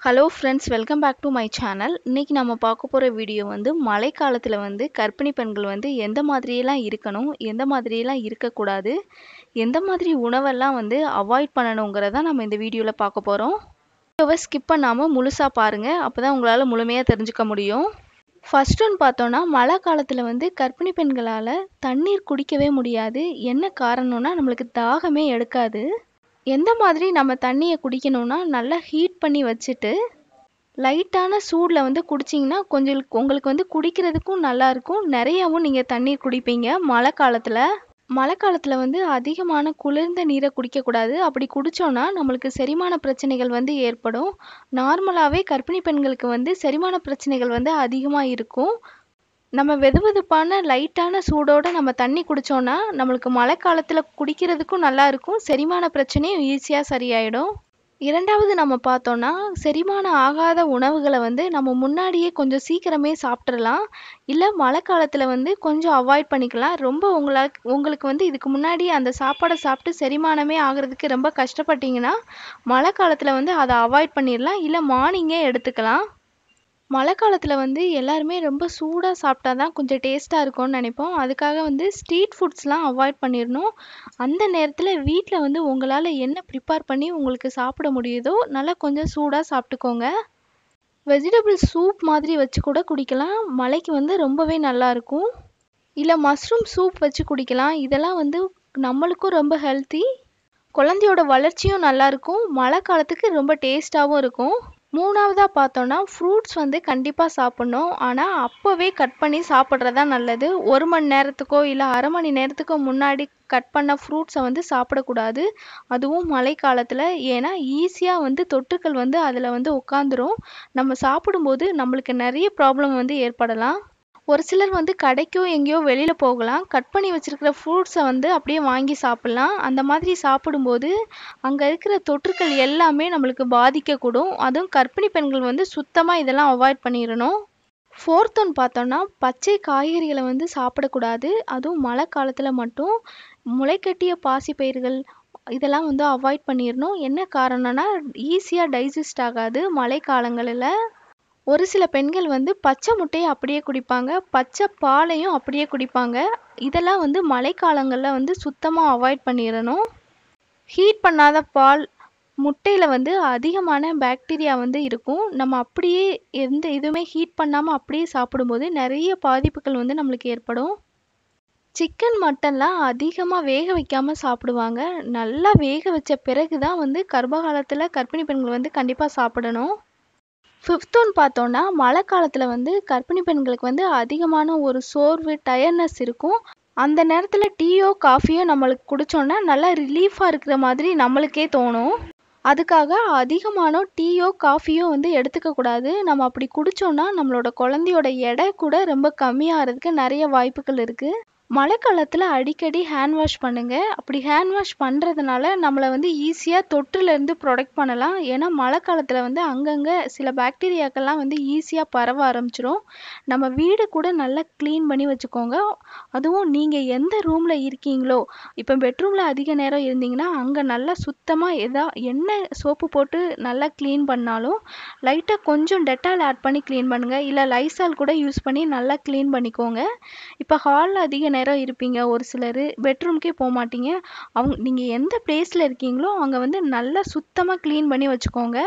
Hello friends welcome back to my channel இன்றைக்கி நம்ம பார்க்க போகிற வீடியோ வந்து மழைக்காலத்தில் வந்து கர்ப்பிணி பெண்கள் வந்து எந்த மாதிரியெல்லாம் இருக்கணும் எந்த மாதிரியெல்லாம் இருக்கக்கூடாது எந்த மாதிரி உணவெல்லாம் வந்து அவாய்ட் பண்ணணுங்கிறத நம்ம இந்த வீடியோவில் பார்க்க போகிறோம் வீடியோவை ஸ்கிப் பண்ணாமல் முழுசாக பாருங்கள் அப்போ தான் உங்களால் முழுமையாக தெரிஞ்சுக்க முடியும். ஃபர்ஸ்ட் பார்த்தோன்னா மழை காலத்தில் வந்து கர்ப்பிணி பெண்களால் தண்ணீர் குடிக்கவே முடியாது. என்ன காரணம்னா நம்மளுக்கு தாகமே எடுக்காது. எந்த மாதிரி நம்ம தண்ணியை குடிக்கணும்னா நல்லா ஹீட் பண்ணி வச்சுட்டு லைட்டான சூடில் வந்து குடிச்சிங்கன்னா கொஞ்சம் உங்களுக்கு வந்து குடிக்கிறதுக்கும் நல்லாயிருக்கும் நிறையாவும் நீங்கள் தண்ணீர் குடிப்பீங்க. மழை காலத்தில் மழை காலத்தில் வந்து அதிகமான குளிர்ந்த நீரை குடிக்கக்கூடாது. அப்படி குடித்தோன்னா நம்மளுக்கு செரிமான பிரச்சனைகள் வந்து ஏற்படும். நார்மலாகவே கர்ப்பிணி பெண்களுக்கு வந்து செரிமான பிரச்சனைகள் வந்து அதிகமாக இருக்கும். நம்ம வெதுவெதுப்பான லைட்டான சூடோடு நம்ம தண்ணி குடித்தோன்னா நம்மளுக்கு மழை காலத்தில் குடிக்கிறதுக்கும் நல்லா இருக்கும். செரிமான பிரச்சனையும் ஈஸியாக சரியாயிடும். இரண்டாவது நம்ம பார்த்தோன்னா செரிமானம் ஆகாத உணவுகளை வந்து நம்ம முன்னாடியே கொஞ்சம் சீக்கிரமே சாப்பிட்றலாம் இல்லை மழை காலத்தில் வந்து கொஞ்சம் அவாய்ட் பண்ணிக்கலாம். ரொம்ப உங்களா உங்களுக்கு வந்து இதுக்கு முன்னாடி அந்த சாப்பாடை சாப்பிட்டு செரிமானமே ஆகிறதுக்கு ரொம்ப கஷ்டப்பட்டீங்கன்னா மழை காலத்தில் வந்து அதை அவாய்ட் பண்ணிடலாம். இல்லை மார்னிங்கே எடுத்துக்கலாம். மழை காலத்தில் வந்து எல்லாருமே ரொம்ப சூடாக சாப்பிட்டா தான் கொஞ்சம் டேஸ்ட்டாக இருக்கும்னு நினைப்போம். அதுக்காக வந்து ஸ்ட்ரீட் ஃபுட்ஸ்லாம் அவாய்ட் பண்ணிடணும். அந்த நேரத்தில் வீட்டில் வந்து உங்களால் என்ன ப்ரிப்பேர் பண்ணி உங்களுக்கு சாப்பிட முடியுதோ நல்லா கொஞ்சம் சூடாக சாப்பிட்டுக்கோங்க. வெஜிடபிள் சூப் மாதிரி வச்சு கூட குடிக்கலாம். மழைக்கு வந்து ரொம்பவே நல்லாயிருக்கும் இல்லை மஷ்ரூம் சூப் வச்சு குடிக்கலாம். இதெல்லாம் வந்து நம்மளுக்கும் ரொம்ப ஹெல்த்தி. குழந்தையோட வளர்ச்சியும் நல்லாயிருக்கும் மழை காலத்துக்கு ரொம்ப டேஸ்ட்டாகவும் இருக்கும். மூணாவதாக பார்த்தோன்னா ஃப்ரூட்ஸ் வந்து கண்டிப்பாக சாப்பிட்ணும். ஆனால் அப்போவே கட் பண்ணி சாப்பிட்றதா நல்லது. ஒரு மணி நேரத்துக்கோ இல்லை அரை மணி நேரத்துக்கோ முன்னாடி கட் பண்ண ஃப்ரூட்ஸை வந்து சாப்பிடக்கூடாது. அதுவும் மழை காலத்தில் ஏன்னா ஈஸியாக வந்து தொற்றுக்கள் வந்து அதில் வந்து உட்காந்துரும் நம்ம சாப்பிடும்போது நம்மளுக்கு நிறைய ப்ராப்ளம் வந்து ஏற்படலாம். ஒரு சிலர் வந்து கடைக்கோ எங்கேயோ வெளியில் போகலாம். கட் பண்ணி வச்சுருக்கிற ஃப்ரூட்ஸை வந்து அப்படியே வாங்கி சாப்பிட்லாம். அந்த மாதிரி சாப்பிடும்போது அங்கே இருக்கிற தொற்றுக்கள் எல்லாமே நம்மளுக்கு பாதிக்கக்கூடும். அதுவும் கர்ப்பிணி பெண்கள் வந்து சுத்தமாக இதெல்லாம் அவாய்ட் பண்ணிடணும். ஃபோர்த் ஒன் பார்த்தோன்னா பச்சை காய்கறிகளை வந்து சாப்பிடக்கூடாது. அதுவும் மழை காலத்தில் மட்டும். முளைக்கட்டிய பாசி பயிர்கள் இதெல்லாம் வந்து அவாய்ட் பண்ணிடணும். என்ன காரணம்னா ஈஸியாக டைஜஸ்ட் ஆகாது மழை காலங்களில். ஒரு சில பெண்கள் வந்து பச்சை முட்டையை அப்படியே குடிப்பாங்க பச்சை பாலையும் அப்படியே குடிப்பாங்க. இதெல்லாம் வந்து மழைக்காலங்களில் வந்து சுத்தமாக அவாய்ட் பண்ணிடணும் ஹீட் பண்ணாத பால் முட்டையில் வந்து அதிகமான பாக்டீரியா வந்து இருக்கும். நம்ம அப்படியே எந்த இதுவுமே ஹீட் பண்ணாமல் அப்படியே சாப்பிடும்போது நிறைய பாதிப்புகள் வந்து நம்மளுக்கு ஏற்படும். சிக்கன் மட்டன்லாம் அதிகமாக வேக வைக்காமல் சாப்பிடுவாங்க. நல்லா வேக வச்ச பிறகு தான் வந்து கர்ப்பகாலத்தில் கர்ப்பிணி பெண்கள் வந்து கண்டிப்பாக சாப்பிடணும். ஃபிஃப்த்துன்னு பார்த்தோன்னா மழை காலத்தில் வந்து கர்ப்பிணி பெண்களுக்கு வந்து அதிகமான ஒரு சோர்வு டயர்னஸ் இருக்கும். அந்த நேரத்தில் டீயோ காஃபியோ நம்மளுக்கு குடித்தோன்னா நல்லா ரிலீஃபாக இருக்கிற மாதிரி நம்மளுக்கே தோணும். அதுக்காக அதிகமான டீயோ காஃபியோ வந்து எடுத்துக்கக்கூடாது நம்ம அப்படி குடித்தோன்னா நம்மளோட குழந்தையோட எடை கூட ரொம்ப கம்மியாகிறதுக்கு நிறைய வாய்ப்புகள் இருக்குது மழை காலத்தில் அடிக்கடி ஹேண்ட் வாஷ் பண்ணுங்கள் அப்படி ஹேண்ட் வாஷ் பண்ணுறதுனால நம்மளை வந்து ஈஸியாக தொற்றுலேருந்து ப்ரொடெக்ட் பண்ணலாம். ஏன்னா மழை காலத்தில் வந்து அங்கங்கே சில பாக்டீரியாக்கள்லாம் வந்து ஈஸியாக பரவ ஆரம்பிச்சிரும். நம்ம வீடு கூட நல்லா க்ளீன் பண்ணி வச்சுக்கோங்க. அதுவும் நீங்கள் எந்த ரூமில் இருக்கீங்களோ இப்போ பெட்ரூமில் அதிக நேரம் இருந்தீங்கன்னா அங்கே நல்லா சுத்தமாக எதா என்ன சோப்பு போட்டு நல்லா க்ளீன் பண்ணாலும் லைட்டாக கொஞ்சம் டெட்டால் ஆட் பண்ணி க்ளீன் பண்ணுங்கள் இல்லை லைசால் கூட யூஸ் பண்ணி நல்லா க்ளீன் பண்ணிக்கோங்க. இப்போ ஹாலில் அதிக நேரம் நேரம் இருப்பீங்க. ஒரு சிலர் பெட்ரூம்க்கே போக மாட்டீங்க. அவங்க நீங்கள் எந்த பிளேஸில் இருக்கீங்களோ அங்கே வந்து நல்லா சுத்தமாக க்ளீன் பண்ணி வச்சுக்கோங்க.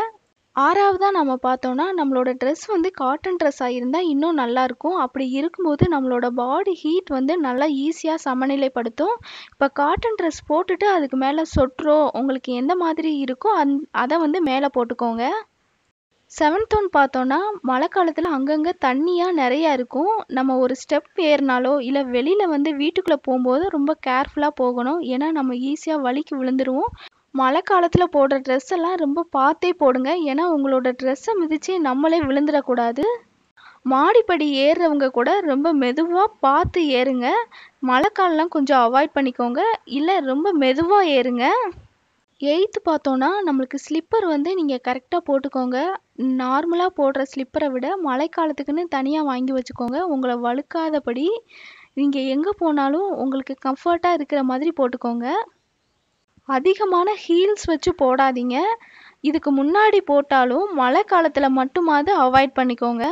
ஆறாவதாக நம்ம பார்த்தோன்னா நம்மளோட ட்ரெஸ் வந்து காட்டன் ட்ரெஸ்ஸாக இருந்தால் இன்னும் நல்லாயிருக்கும் அப்படி இருக்கும்போது நம்மளோட பாடி ஹீட் வந்து நல்லா ஈஸியாக சமநிலைப்படுத்தும். இப்போ காட்டன் ட்ரெஸ் போட்டுட்டு அதுக்கு மேலே சொட்டுறோ உங்களுக்கு எந்த மாதிரி இருக்கோ அந் அதை வந்து மேலே போட்டுக்கோங்க. செவன்த் ஒன் பார்த்தோன்னா மழை காலத்தில் அங்கங்கே தண்ணியாக நிறையா இருக்கும். நம்ம ஒரு ஸ்டெப் ஏறினாலோ இல்லை வெளியில் வந்து வீட்டுக்குள்ளே போகும்போது ரொம்ப கேர்ஃபுல்லாக போகணும். ஏன்னா நம்ம ஈஸியாக வலிக்கு விழுந்துருவோம். மழை காலத்தில் போடுற ட்ரெஸ் எல்லாம் ரொம்ப பார்த்தே போடுங்க. ஏன்னா உங்களோட ட்ரெஸ்ஸை மிதித்து நம்மளே விழுந்துடக்கூடாது. மாடிப்படி ஏறுறவங்க கூட ரொம்ப மெதுவாக பார்த்து ஏறுங்க. மழை காலம்லாம் கொஞ்சம் அவாய்ட் பண்ணிக்கோங்க. இல்லை ரொம்ப மெதுவாக ஏறுங்க. எயித்து பார்த்தோன்னா நம்மளுக்கு ஸ்லிப்பர் வந்து நீங்கள் கரெக்டாக போட்டுக்கோங்க. நார்மலாக போடுற ஸ்லிப்பரை விட மழைக்காலத்துக்குன்னு தனியாக வாங்கி வச்சுக்கோங்க. உங்களை வழுக்காதபடி நீங்கள் எங்கே போனாலும் உங்களுக்கு கம்ஃபர்ட்டாக இருக்கிற மாதிரி போட்டுக்கோங்க. அதிகமான ஹீல்ஸ் வச்சு போடாதீங்க. இதுக்கு முன்னாடி போட்டாலும் மழை காலத்தில் மட்டுமாவது அவாய்ட் பண்ணிக்கோங்க.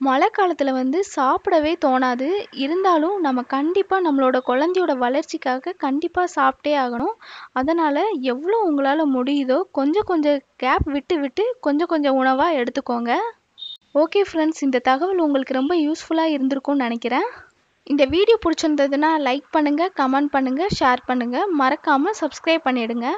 மழை காலத்தில் வந்து சாப்பிடவே தோணாது. இருந்தாலும் நம்ம கண்டிப்பாக நம்மளோட குழந்தையோட வளர்ச்சிக்காக கண்டிப்பாக சாப்பிட்டே ஆகணும். அதனால் எவ்வளோ உங்களால் முடியுதோ கொஞ்சம் கொஞ்சம் கேப் விட்டு விட்டு கொஞ்சம் கொஞ்சம் உணவாக எடுத்துக்கோங்க. ஓகே ஃப்ரெண்ட்ஸ் இந்த தகவல் உங்களுக்கு ரொம்ப யூஸ்ஃபுல்லாக இருந்திருக்கும்னு நினைக்கிறேன். இந்த வீடியோ பிடிச்சிருந்ததுன்னா லைக் பண்ணுங்கள் கமெண்ட் பண்ணுங்கள் ஷேர் பண்ணுங்கள் மறக்காமல் சப்ஸ்கிரைப் பண்ணிவிடுங்க